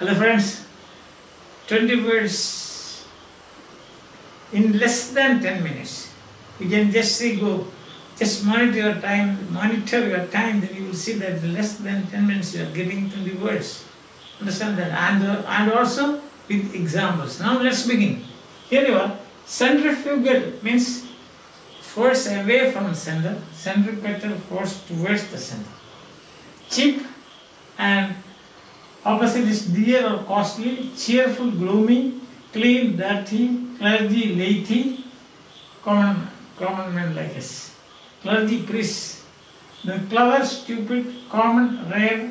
Hello friends, 20 words in less than 10 minutes. You can just see go, just monitor your time, monitor your time, then you will see that in less than 10 minutes you are getting 20 words. Understand that? And, uh, and also with examples. Now let's begin. Here you are. Centrifugal means force away from the center, centripetal force towards the center. Cheap and Opposite is dear or costly, cheerful, gloomy, clean, dirty, clergy, laity, common, common men like us. Clergy, priests, the clever, stupid, common, rare,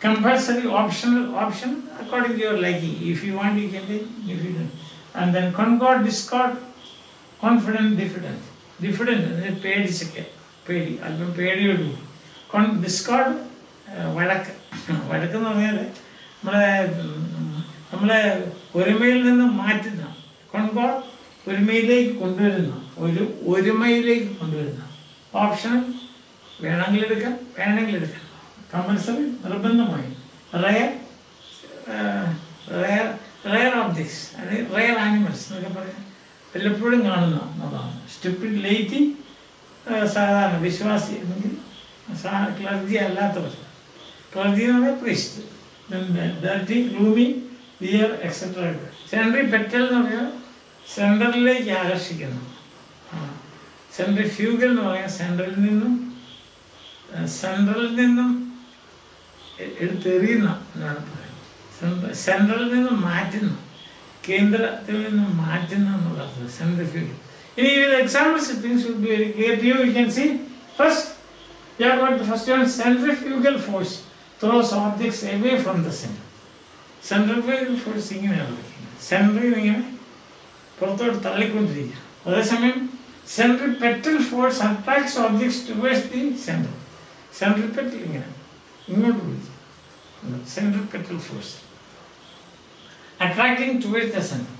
compulsory, optional, option according to your liking. If you want, you can take, if you don't. And then concord, discord, confident, diffident. Diffident, and then okay. Paid, I'll be paid you do. Con, discord, uh, vadaka. എന്ന് പറഞ്ഞാൽ നമ്മളെ നമ്മളെ ഒരുമയിൽ നിന്ന് മാറ്റുന്ന concord ഒരുമയിലേക്ക് കൊണ്ടുവരുന്ന ഒരു ഒരുമയിലേക്ക് കൊണ്ടുവരുന്ന option വേണമെങ്കിൽ എടുക്കാം വേണമെങ്കിൽ എടുക്കാം. കമ്പൽസറി നിർബന്ധമായി. റയർ റയർ റയർ ഓബ്ജക്ട്സ് അതായത് റയർ ആനിമൽസ് എന്നൊക്കെ പറയാം. വല്ലപ്പോഴും കാണുന്ന അതാണ്. സ്റ്റുപ്പിഡ് ലേറ്റി സാധാരണ വിശ്വാസി അല്ലെങ്കിൽ ക്ലർജി അല്ലാത്തവർ. പറഞ്ഞാൽ priest dirty gloomy wear etcetera centripetal എന്ന് പറഞ്ഞാൽ സെൻട്രലിലേക്ക് ആകർഷിക്കുന്നു. സെൻട്രി ഫ്യൂഗൽ എന്ന് പറഞ്ഞാൽ സെൻട്രലിൽ നിന്നും സെൻട്രലിൽ നിന്നും എടുത്തെറിയുന്ന എന്നാണ് പറയുന്നത്. സെൻട്രലിൽ നിന്നും മാറ്റുന്നു. കേന്ദ്രത്തിൽ നിന്നും മാറ്റുന്ന എന്നുള്ളത് സെൻട്രി ഫ്യൂഗൽ ഇനി ഇതിൽ examples things would be very clear to you you can see first you are got first one centrifugal force throws objects away from the centre centrifugal force ഇങ്ങനെയാണ് സെൻട്രിൽ ഇങ്ങനെ പുറത്തോട്ട് തള്ളിക്കൊണ്ടിരിക്കുക അതേസമയം centripetal force attracts objects towards the centre centripetal ഇങ്ങനെ ഇങ്ങോട്ട് വിളിക്കും centripetal force attracting towards the center.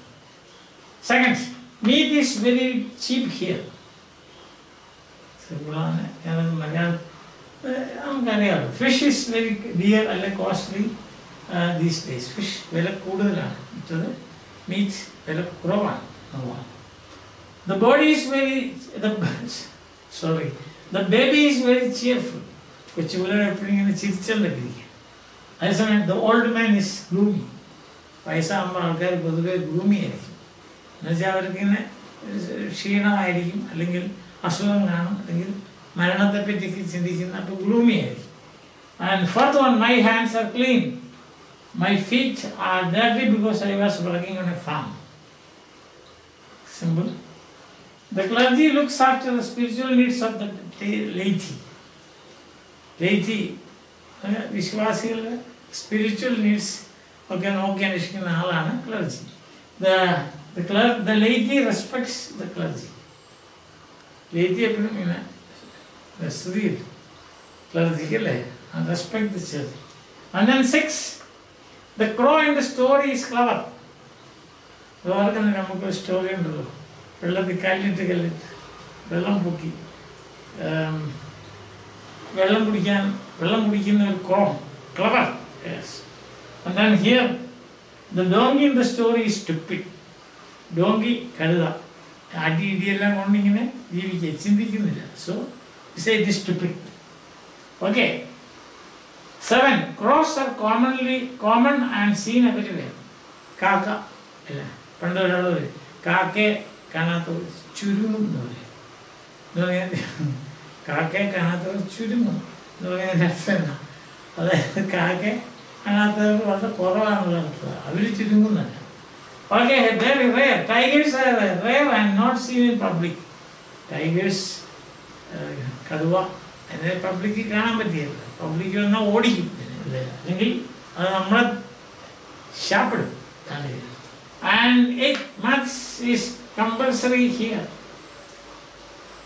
Second, meat is very cheap here. സിമ്പിളാണ് ഞാനത് മലയാളം ഏഹ് നമുക്കറിയാം ഫിഷ് ഇസ് വെരി ഡിയർ അല്ല കോസ്റ്റ്ലി ദീസ് ഡേയ്സ് ഫിഷ് വില കൂടുതലാണ് മറ്റത് മീറ്റ് വില കുറവാണ് എന്നുള്ളതാണ് the body is very sorry the baby is very cheerful കൊച്ചു പിള്ളേർ എപ്പോഴും ഇങ്ങനെ ചിരിച്ചെന്നൊക്കെ ഇരിക്കുക അതേസമയം the old man is gloomy വയസ്സാകുമ്പോൾ ആൾക്കാർ പൊതുവെ ഗ്ലൂമിയായിരിക്കും എന്നുവെച്ചാൽ അവർക്ക് ഇങ്ങനെ ക്ഷീണമായിരിക്കും അല്ലെങ്കിൽ അസുഖം കാണും അല്ലെങ്കിൽ മരണത്തെ പറ്റിയൊക്കെ ചിന്തിക്കുന്ന അപ്പോൾ ഗ്ലൂമി ആയിരിക്കും and fourth one my hands R clean my feet R dirty because I was working on A farm simple the clergy looks after the spiritual needs of the laity laity വിശ്വാസികളുടെ spiritual needs ഒക്കെ നോക്കി അന്വേഷിക്കുന്ന ആളാണ് clergy the the ക്ലർ the laity respects the clergy laity എപ്പോഴും ഇങ്ങനെ ക്ലർജിക്ക് അല്ലേ respect the church and then six the crow in the story is clever ഓർക്കുന്ന നമുക്ക് സ്റ്റോറി ഉണ്ടല്ലോ. വെള്ളത്തിൽ കല്ലിട്ട് കല്ലിട്ട് വെള്ളം പൊക്കി. വെള്ളം കുടിക്കാൻ വെള്ളം കുടിക്കുന്ന ഒരു crow clever yes And here, the donkey in the story is stupid. Donkey കഴുത. അടി ഇടിയെല്ലാം കൊണ്ടിങ്ങനെ ജീവിക്കുക. ചിന്തിക്കുന്നില്ല. So it's it stupid okay seven cross R commonly common and scene everywhere കാക്ക അല്ല പണ്ട് ഒരാൾ പറയും കാക്കയെ കാണാത്തവർ ചുരുങ്ങും എന്ന് പറയും എന്ന് പറയാൻ കാക്കയെ കാണാത്തവർ ചുരുങ്ങും എന്ന് പറയാൻ അർത്ഥം എന്താ അതായത് കാക്കയെ കാണാത്തവർ വളരെ കുറവാണെന്നുള്ള അർത്ഥം അവർ ചുരുങ്ങുന്നല്ല okay very rare tigers R rare and not seen in public tigers കടുവ അതിനെ പബ്ലിക്കിൽ കാണാൻ പറ്റിയല്ല പബ്ലിക്കിൽ വന്നാൽ ഓടിക്കും. അല്ലെങ്കിൽ അത് നമ്മളെ ശാപ്പിടും. And eight maths is compulsory here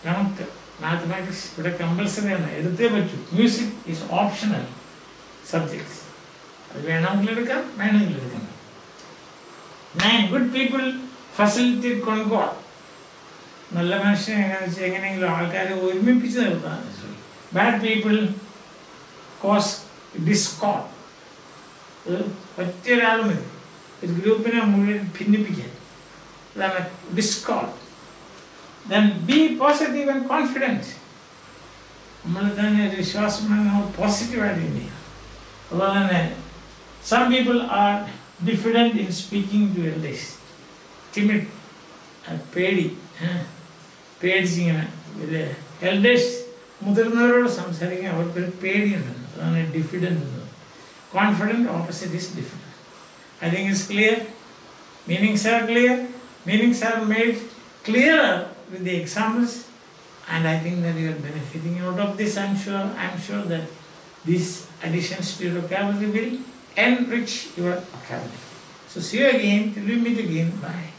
കണക്ക് മാത്തമാറ്റിക്സ് ഇവിടെ കമ്പൽസറി ആണ്. എടുത്തേ പറ്റൂ. മ്യൂസിക് ഈസ് ഓപ്ഷണൽ സബ്ജക്ട്സ് അത് വേണമെങ്കിൽ എടുക്കാം വേണമെങ്കിൽ എടുക്കാം. Nine good people facilitate concord നല്ല മനുഷ്യനെ എങ്ങനെയാണെന്ന് വെച്ചാൽ എങ്ങനെയെങ്കിലും ആൾക്കാരെ ഒരുമിപ്പിച്ച് നിർത്താൻ ബാഡ് പീപ്പിൾ കോസ് ഡിസ്കോഡ് അത് ഒറ്റയൊരാൾ മതി ഒരു ഗ്രൂപ്പിനെ മുഴുവൻ ഭിന്നിപ്പിക്കാൻ അതാണ് Discord then be positive and confident നമ്മൾ തന്നെ ഒരു വിശ്വാസം നമ്മൾ പോസിറ്റീവായിട്ട് ചിന്തിക്കണം അതുപോലെ തന്നെ some people are diffident in speaking to elders timid പേടി ഏഹ്, പേടിച്ചിങ്ങനെ ഇത് എൽഡേഴ്സ് മുതിർന്നവരോട് സംസാരിക്കാൻ അവർക്കൊരു പേടിയുണ്ടെന്ന് അതാണ് ഡിഫിഡൻറ്റ് എന്നത് confident opposite is diffident I think it's clear meanings are clear meanings are made clearer with the examples and i think that you are benefiting out of this i'm sure i'm sure that these additions to your vocabulary will enrich your vocabulary so see you again till we meet again bye